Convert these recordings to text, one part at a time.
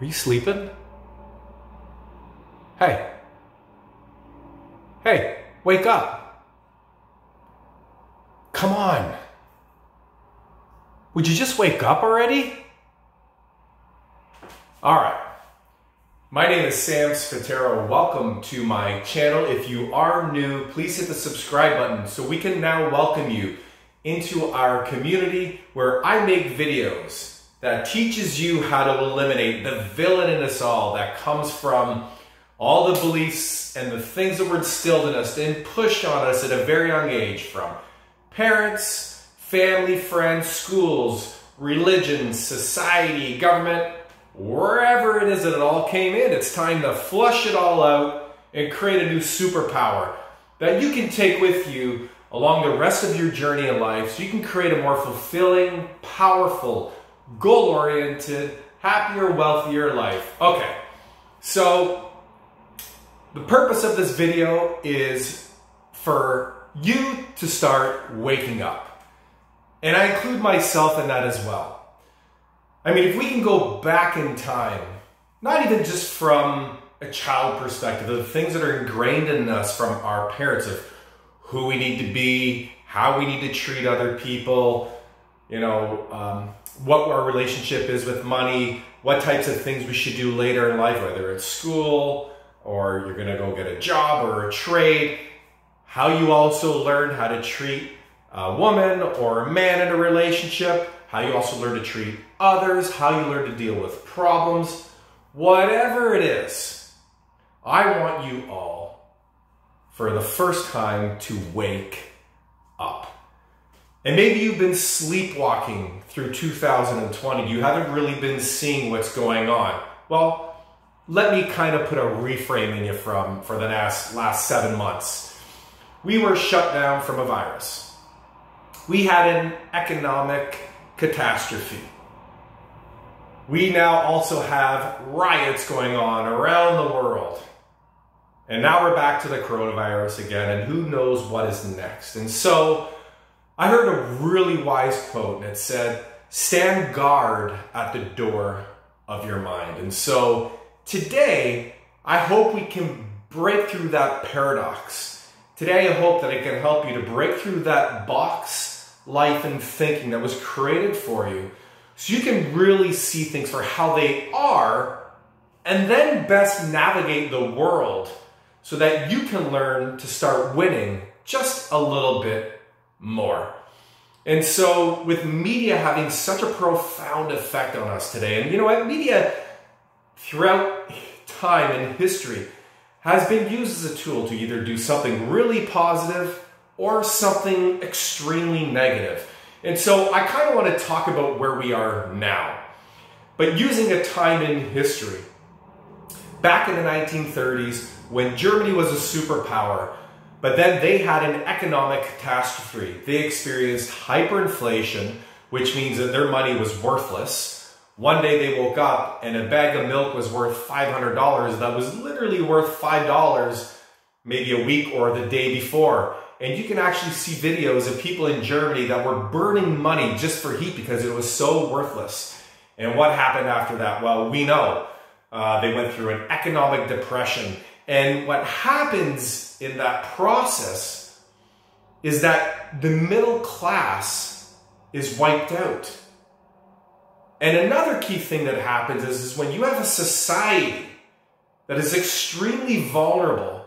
Are you sleeping? Hey. Hey, wake up. Come on. Would you just wake up already? All right. My name is Sam Spataro. Welcome to my channel. If you are new, please hit the subscribe button so we can now welcome you into our community where I make videos that teaches you how to eliminate the villain in us all that comes from all the beliefs and the things that were instilled in us and pushed on us at a very young age from parents, family, friends, schools, religion, society, government, wherever it is that it all came in. It's time to flush it all out and create a new superpower that you can take with you along the rest of your journey in life so you can create a more fulfilling, powerful, goal-oriented, happier, wealthier life. Okay, so the purpose of this video is for you to start waking up. And I include myself in that as well. I mean, if we can go back in time, not even just from a child perspective, the things that are ingrained in us from our parents of who we need to be, how we need to treat other people, you know, um, what our relationship is with money, what types of things we should do later in life, whether it's school or you're gonna go get a job or a trade, how you also learn how to treat a woman or a man in a relationship, how you also learn to treat others, how you learn to deal with problems, whatever it is, I want you all for the first time to wake up. And maybe you've been sleepwalking through 2020. You haven't really been seeing what's going on. Well, let me kind of put a reframe in you from for the last, last seven months. We were shut down from a virus. We had an economic catastrophe. We now also have riots going on around the world. And now we're back to the coronavirus again, and who knows what is next. And so, I heard a really wise quote and it said, stand guard at the door of your mind. And so today, I hope we can break through that paradox. Today, I hope that it can help you to break through that box life and thinking that was created for you so you can really see things for how they are and then best navigate the world so that you can learn to start winning just a little bit more. And so, with media having such a profound effect on us today, and you know what? Media throughout time and history has been used as a tool to either do something really positive or something extremely negative. And so, I kind of want to talk about where we are now, but using a time in history. Back in the 1930s, when Germany was a superpower, but then they had an economic catastrophe. They experienced hyperinflation, which means that their money was worthless. One day they woke up and a bag of milk was worth $500 that was literally worth $5 maybe a week or the day before. And you can actually see videos of people in Germany that were burning money just for heat because it was so worthless. And what happened after that? Well, we know. Uh, they went through an economic depression. And what happens in that process is that the middle class is wiped out. And another key thing that happens is, is when you have a society that is extremely vulnerable,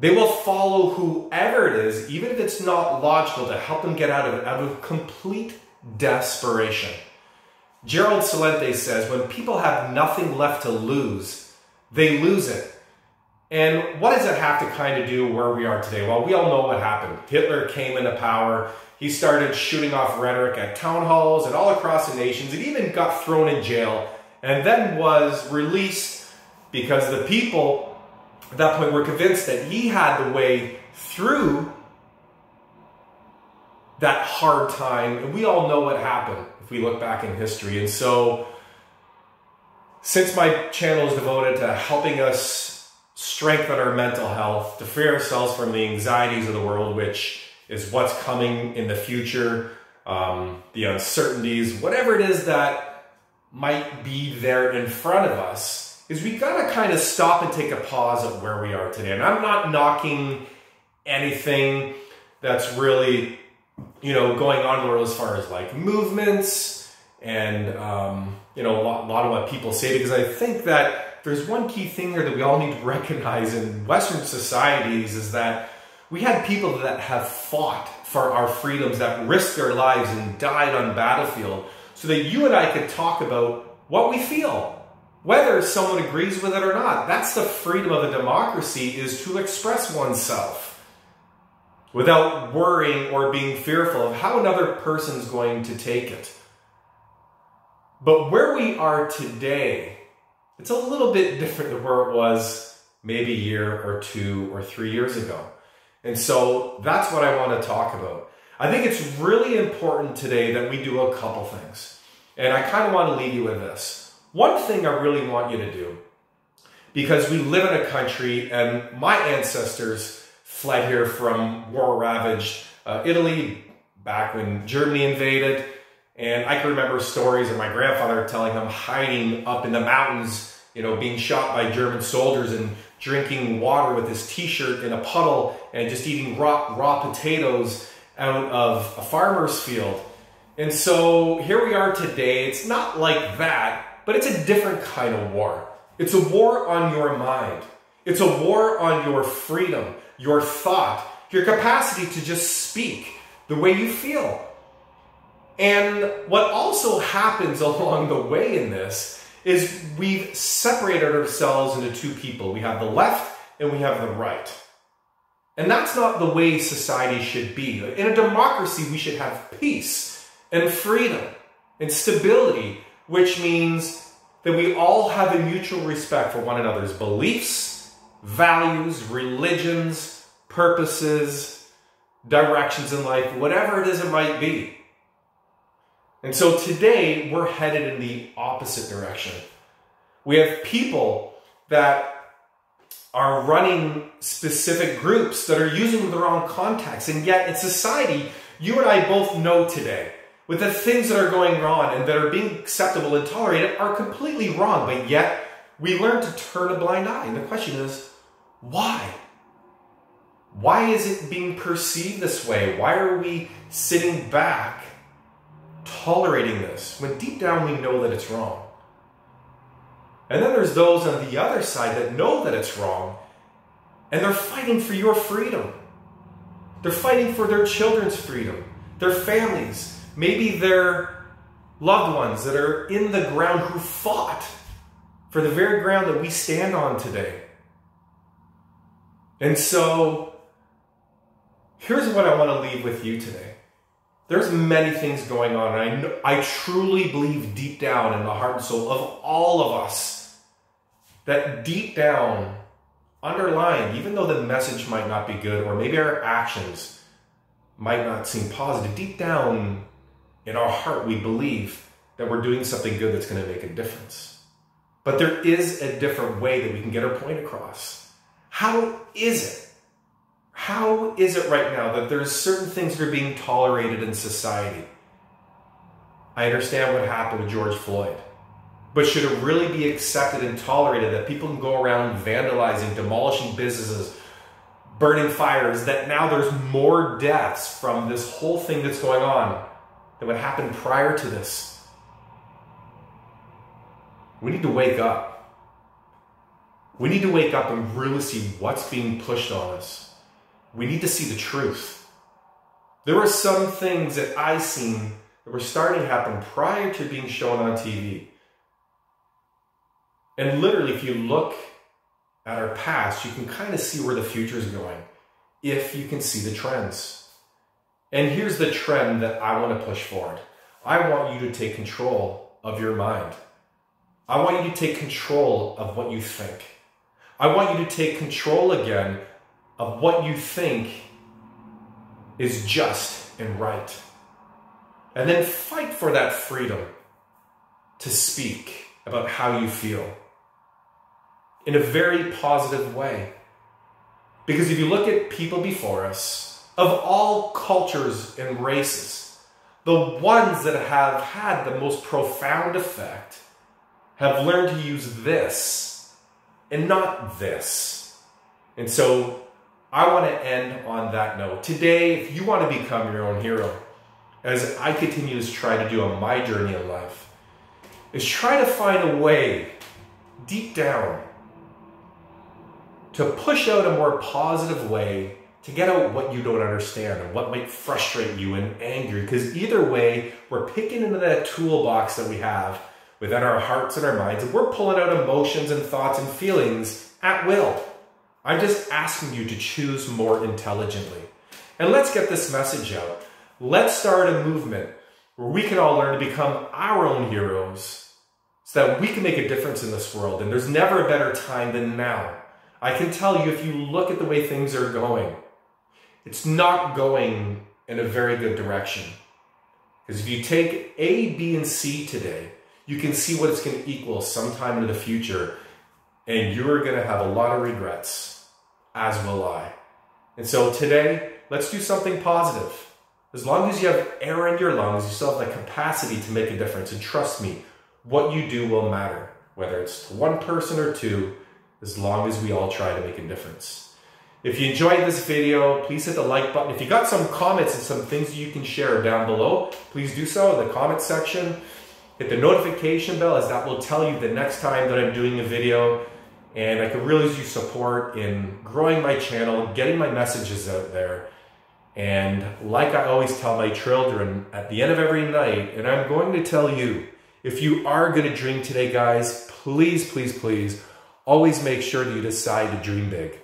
they will follow whoever it is, even if it's not logical, to help them get out of it out of complete desperation. Gerald Celente says, when people have nothing left to lose, they lose it. And what does it have to kind of do where we are today? Well, we all know what happened. Hitler came into power. He started shooting off rhetoric at town halls and all across the nations. It even got thrown in jail and then was released because the people at that point were convinced that he had the way through that hard time. And we all know what happened if we look back in history. And so since my channel is devoted to helping us strengthen our mental health, to free ourselves from the anxieties of the world, which is what's coming in the future, um, the uncertainties, whatever it is that might be there in front of us is we got to kind of stop and take a pause at where we are today. And I'm not knocking anything that's really, you know, going on in the world as far as like movements and, um, you know, a lot, a lot of what people say, because I think that there's one key thing here that we all need to recognize in Western societies is that we had people that have fought for our freedoms, that risked their lives and died on battlefield so that you and I could talk about what we feel, whether someone agrees with it or not. That's the freedom of a democracy is to express oneself without worrying or being fearful of how another person's going to take it. But where we are today, it's a little bit different than where it was maybe a year or two or three years ago. And so that's what I want to talk about. I think it's really important today that we do a couple things. And I kind of want to leave you with this. One thing I really want you to do, because we live in a country and my ancestors fled here from war ravaged uh, Italy back when Germany invaded. And I can remember stories of my grandfather telling him hiding up in the mountains, you know, being shot by German soldiers and drinking water with his t-shirt in a puddle and just eating raw, raw potatoes out of a farmer's field. And so here we are today. It's not like that, but it's a different kind of war. It's a war on your mind. It's a war on your freedom, your thought, your capacity to just speak the way you feel. And what also happens along the way in this is we've separated ourselves into two people. We have the left and we have the right. And that's not the way society should be. In a democracy, we should have peace and freedom and stability, which means that we all have a mutual respect for one another's beliefs, values, religions, purposes, directions in life, whatever it is it might be. And so today, we're headed in the opposite direction. We have people that are running specific groups that are using the wrong context. And yet, in society, you and I both know today, with the things that are going on and that are being acceptable and tolerated, are completely wrong. But yet, we learn to turn a blind eye. And the question is, why? Why is it being perceived this way? Why are we sitting back, tolerating this, when deep down we know that it's wrong? And then there's those on the other side that know that it's wrong and they're fighting for your freedom. They're fighting for their children's freedom, their families, maybe their loved ones that are in the ground who fought for the very ground that we stand on today. And so, here's what I want to leave with you today. There's many things going on, and I, I truly believe deep down in the heart and soul of all of us that deep down, underlying, even though the message might not be good, or maybe our actions might not seem positive, deep down in our heart, we believe that we're doing something good that's going to make a difference. But there is a different way that we can get our point across. How is it? How is it right now that there's certain things that are being tolerated in society? I understand what happened with George Floyd. But should it really be accepted and tolerated that people can go around vandalizing, demolishing businesses, burning fires, that now there's more deaths from this whole thing that's going on than what happened prior to this? We need to wake up. We need to wake up and really see what's being pushed on us. We need to see the truth. There were some things that I seen that were starting to happen prior to being shown on TV and literally, if you look at our past, you can kind of see where the future is going if you can see the trends. And here's the trend that I want to push forward I want you to take control of your mind. I want you to take control of what you think. I want you to take control again of what you think is just and right. And then fight for that freedom to speak about how you feel in a very positive way. Because if you look at people before us, of all cultures and races, the ones that have had the most profound effect have learned to use this and not this. And so I want to end on that note. Today, if you want to become your own hero, as I continue to try to do on my journey in life, is try to find a way deep down to push out a more positive way to get out what you don't understand and what might frustrate you and anger. Because either way, we're picking into that toolbox that we have within our hearts and our minds, and we're pulling out emotions and thoughts and feelings at will. I'm just asking you to choose more intelligently. And let's get this message out. Let's start a movement where we can all learn to become our own heroes so that we can make a difference in this world. And there's never a better time than now. I can tell you if you look at the way things are going, it's not going in a very good direction. Because if you take A, B, and C today, you can see what it's going to equal sometime in the future. And you're going to have a lot of regrets, as will I. And so today, let's do something positive. As long as you have air in your lungs, you still have the capacity to make a difference. And trust me, what you do will matter, whether it's to one person or two, as long as we all try to make a difference. If you enjoyed this video, please hit the like button. If you got some comments and some things you can share down below, please do so in the comment section. Hit the notification bell as that will tell you the next time that I'm doing a video. And I could really use support in growing my channel, getting my messages out there. And like I always tell my children at the end of every night, and I'm going to tell you, if you are going to dream today, guys, please, please, please, always make sure that you decide to dream big.